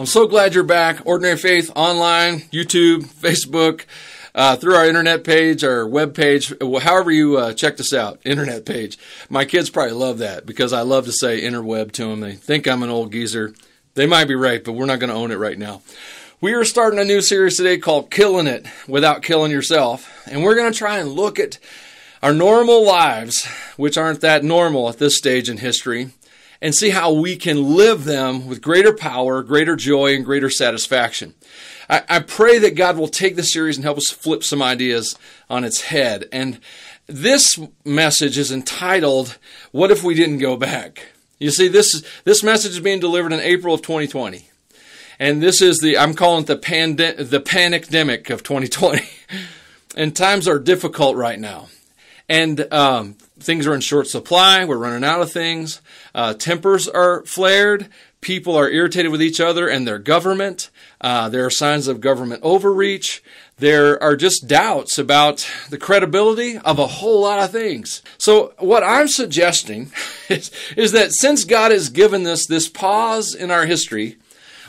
I'm so glad you're back. Ordinary Faith online, YouTube, Facebook, uh, through our internet page, our web page, however you uh, check us out, internet page. My kids probably love that because I love to say interweb to them. They think I'm an old geezer. They might be right, but we're not going to own it right now. We are starting a new series today called Killing It Without Killing Yourself. And we're going to try and look at our normal lives, which aren't that normal at this stage in history, and see how we can live them with greater power, greater joy, and greater satisfaction. I, I pray that God will take this series and help us flip some ideas on its head. And this message is entitled, What If We Didn't Go Back? You see, this, this message is being delivered in April of 2020. And this is the, I'm calling it the, pande- the panicdemic of 2020. and times are difficult right now. And um, things are in short supply. We're running out of things. Uh, tempers are flared. People are irritated with each other and their government. Uh, there are signs of government overreach. There are just doubts about the credibility of a whole lot of things. So, what I'm suggesting is, is that since God has given us this pause in our history,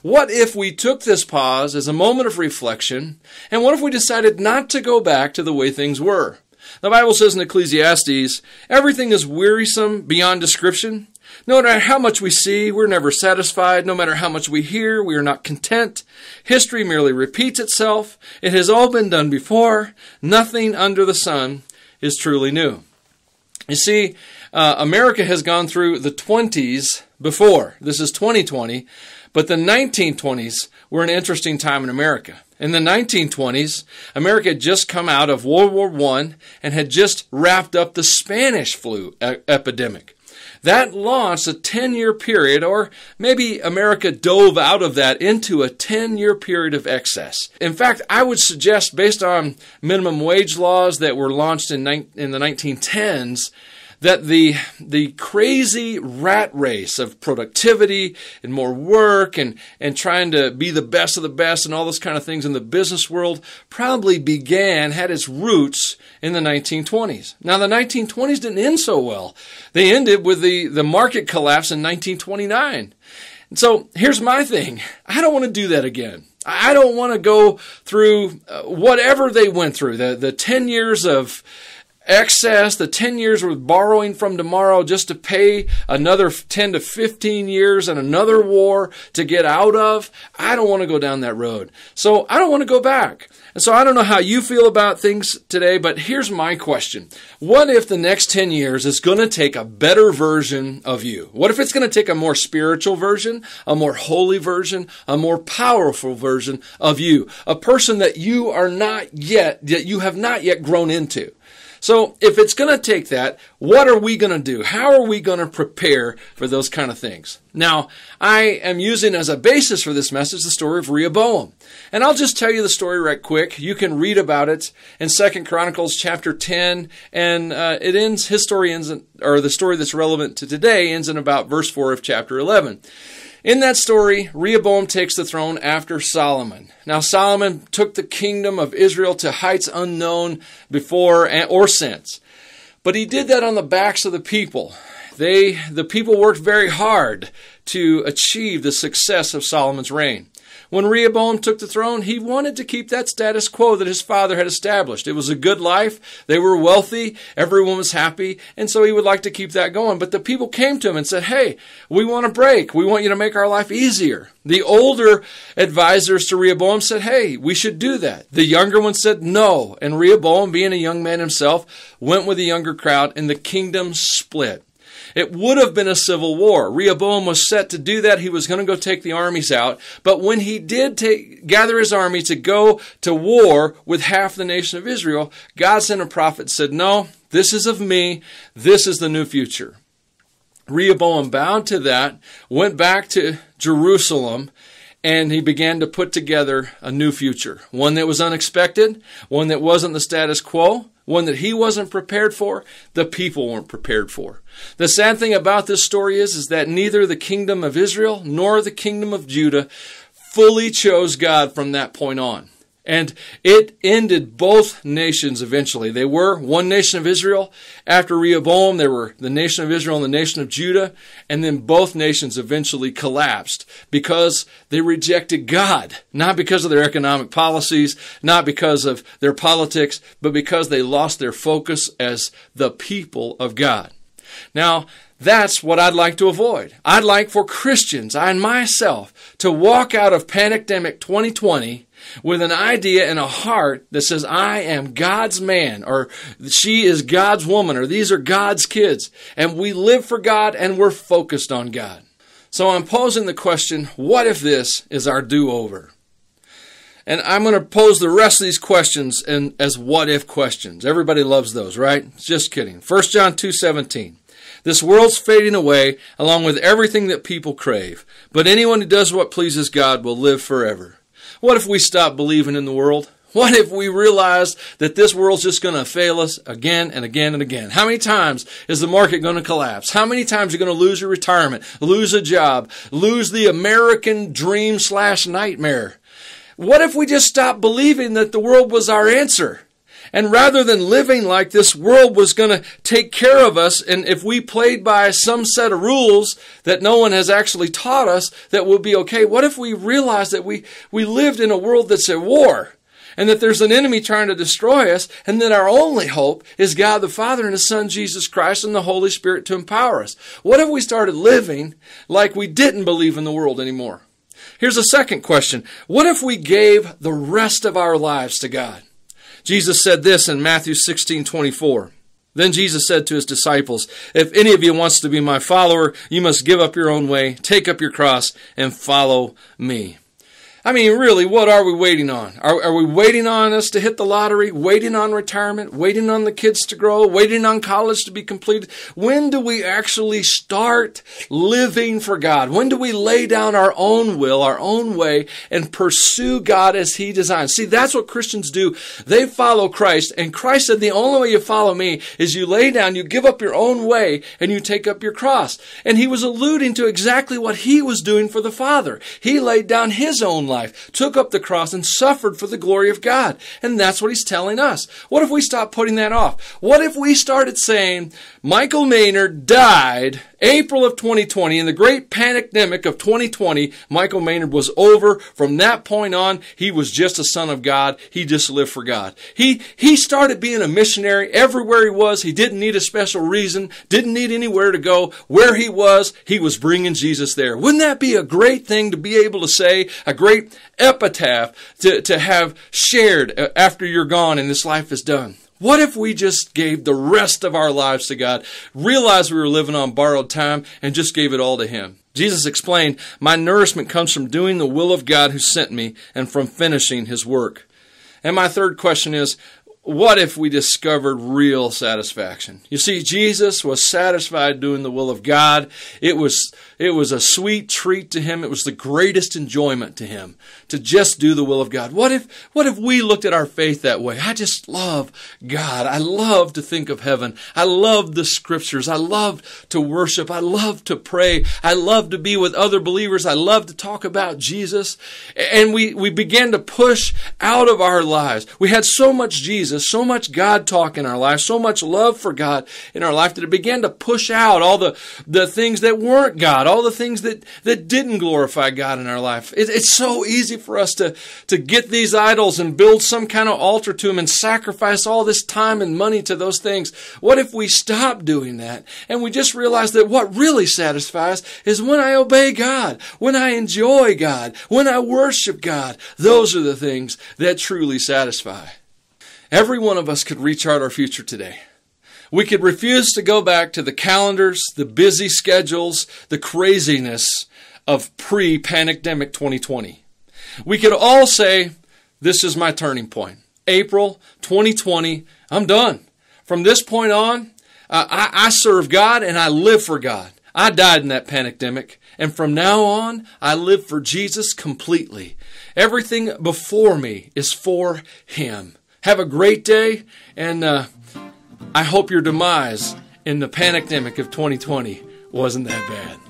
what if we took this pause as a moment of reflection, and what if we decided not to go back to the way things were? The Bible says in Ecclesiastes, everything is wearisome beyond description. No matter how much we see, we're never satisfied. No matter how much we hear, we are not content. History merely repeats itself. It has all been done before. Nothing under the sun is truly new. You see, uh, America has gone through the 20s before. This is 2020. But the 1920s were an interesting time in America. In the 1920s, America had just come out of World War I and had just wrapped up the Spanish flu e- epidemic. That launched a 10 year period, or maybe America dove out of that into a 10 year period of excess. In fact, I would suggest, based on minimum wage laws that were launched in, in the 1910s, that the the crazy rat race of productivity and more work and and trying to be the best of the best and all those kind of things in the business world probably began had its roots in the 1920s. Now the 1920s didn't end so well. They ended with the the market collapse in 1929. And so here's my thing. I don't want to do that again. I don't want to go through uh, whatever they went through, the, the 10 years of excess, the 10 years worth borrowing from tomorrow just to pay another 10 to 15 years and another war to get out of. I don't want to go down that road. So I don't want to go back. And so I don't know how you feel about things today, but here's my question. What if the next 10 years is going to take a better version of you? What if it's going to take a more spiritual version, a more holy version, a more powerful version of you? A person that you are not yet, that you have not yet grown into. So if it's going to take that, what are we going to do? How are we going to prepare for those kind of things? Now, I am using as a basis for this message the story of Rehoboam. And I'll just tell you the story right quick. You can read about it in Second Chronicles chapter 10, and uh, it ends, his story ends, in, or the story that's relevant to today ends in about verse 4 of chapter 11. In that story, Rehoboam takes the throne after Solomon. Now, Solomon took the kingdom of Israel to heights unknown before or since. But he did that on the backs of the people. They, the people worked very hard to achieve the success of Solomon's reign. When Rehoboam took the throne, he wanted to keep that status quo that his father had established. It was a good life. They were wealthy. Everyone was happy. And so he would like to keep that going. But the people came to him and said, Hey, we want a break. We want you to make our life easier. The older advisors to Rehoboam said, Hey, we should do that. The younger one said no. And Rehoboam, being a young man himself, went with the younger crowd and the kingdom split. It would have been a civil war. Rehoboam was set to do that. He was going to go take the armies out. But when he did take, gather his army to go to war with half the nation of Israel, God sent a prophet said, No, this is of me. This is the new future. Rehoboam bowed to that, went back to Jerusalem, and he began to put together a new future. One that was unexpected, one that wasn't the status quo, one that he wasn't prepared for, the people weren't prepared for. The sad thing about this story is, is that neither the kingdom of Israel nor the kingdom of Judah fully chose God from that point on. And it ended both nations eventually. They were one nation of Israel. After Rehoboam, they were the nation of Israel and the nation of Judah. And then both nations eventually collapsed because they rejected God. Not because of their economic policies, not because of their politics, but because they lost their focus as the people of God. Now, that's what I'd like to avoid. I'd like for Christians, and myself, to walk out of Pandemic 2020 with an idea and a heart that says, I am God's man, or she is God's woman, or these are God's kids. And we live for God and we're focused on God. So I'm posing the question, what if this is our do-over? And I'm going to pose the rest of these questions in, as what if questions. Everybody loves those, right? Just kidding. 1 John 2:17. This world's fading away along with everything that people crave. But anyone who does what pleases God will live forever. What if we stop believing in the world? What if we realize that this world's just going to fail us again and again and again? How many times is the market going to collapse? How many times are you going to lose your retirement, lose a job, lose the American dream slash nightmare? What if we just stopped believing that the world was our answer? And rather than living like this world was going to take care of us, and if we played by some set of rules that no one has actually taught us that will be okay, what if we realized that we, we lived in a world that's at war? And that there's an enemy trying to destroy us, and that our only hope is God the Father and His Son Jesus Christ and the Holy Spirit to empower us. What if we started living like we didn't believe in the world anymore? Here's a second question. What if we gave the rest of our lives to God? Jesus said this in Matthew 16 24. Then Jesus said to his disciples, If any of you wants to be my follower, you must give up your own way, take up your cross, and follow me. I mean, really, what are we waiting on? Are, are, we waiting on us to hit the lottery? Waiting on retirement? Waiting on the kids to grow? Waiting on college to be completed? When do we actually start living for God? When do we lay down our own will, our own way, and pursue God as He designed? See, that's what Christians do. They follow Christ, and Christ said the only way you follow me is you lay down, you give up your own way, and you take up your cross. And He was alluding to exactly what He was doing for the Father. He laid down His own life, took up the cross, and suffered for the glory of God. And that's what he's telling us. What if we stop putting that off? What if we started saying, Michael Maynard died April of 2020, in the great pandemic of 2020, Michael Maynard was over. From that point on, he was just a son of God. He just lived for God. He, he started being a missionary everywhere he was. He didn't need a special reason, didn't need anywhere to go. Where he was, he was bringing Jesus there. Wouldn't that be a great thing to be able to say, a great epitaph to, to have shared uh, after you're gone and this life is done? What if we just gave the rest of our lives to God, realized we were living on borrowed time, and just gave it all to Him? Jesus explained, My nourishment comes from doing the will of God who sent me and from finishing His work. And my third question is, what if we discovered real satisfaction? You see, Jesus was satisfied doing the will of God. It was, it was a sweet treat to him. It was the greatest enjoyment to him to just do the will of God. What if, what if we looked at our faith that way? I just love God. I love to think of heaven. I love the scriptures. I love to worship. I love to pray. I love to be with other believers. I love to talk about Jesus. And we, we began to push out of our lives. We had so much Jesus Jesus, so much God talk in our life, so much love for God in our life that it began to push out all the, the things that weren't God, all the things that, that didn't glorify God in our life. It, it's so easy for us to, to get these idols and build some kind of altar to them and sacrifice all this time and money to those things. What if we stop doing that and we just realize that what really satisfies is when I obey God, when I enjoy God, when I worship God. Those are the things that truly satisfy. Every one of us could rechart our future today. We could refuse to go back to the calendars, the busy schedules, the craziness of pre pandemic 2020. We could all say, This is my turning point. April 2020, I'm done. From this point on, I, I serve God and I live for God. I died in that pandemic, and from now on, I live for Jesus completely. Everything before me is for Him. Have a great day, and uh, I hope your demise in the pandemic of 2020 wasn't that bad.